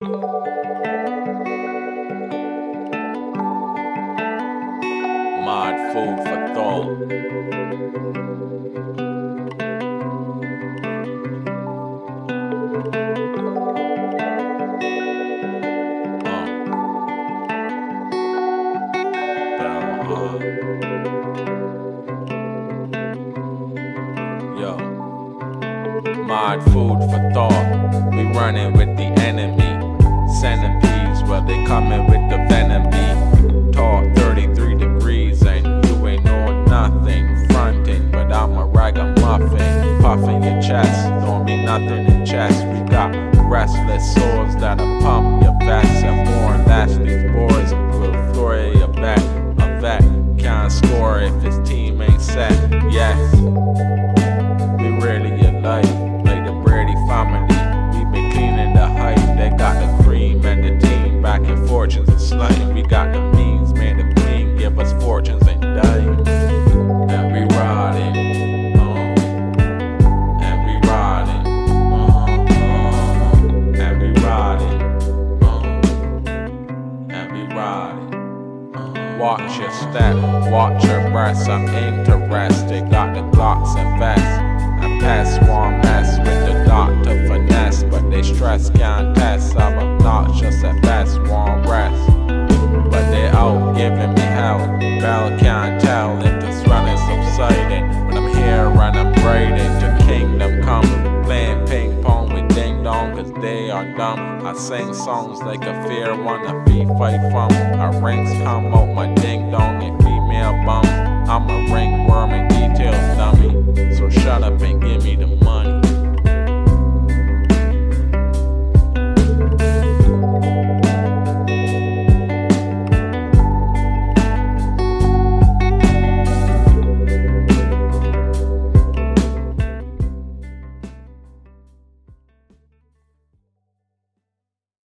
Mod food for thought. Mod food for thought. We running with the enemy. They coming with the venom beat. Talk 33 degrees, and you ain't know nothing. Fronting, but I'm a ragamuffin. Puffing your chest, don't mean nothing in chest. We got restless souls that'll pump your vest. And more or less, these boys will floor your back. A vet can't score if his team ain't set. Yes. Fortunes and dime. And we riding, uh, and we riding, uh, uh, and we riding, uh, and we riding. Watch your step, watch your breath. I'm interested. Got the Glocks and vests. I pass one mess with the doctor finesse, but they stress can't test. I'm obnoxious subsiding. But I'm here and I'm braiding to kingdom come. Playing ping pong with ding dong, cause they are dumb. I sing songs like a fair one, a fee fight from. Our ranks come out my ding dong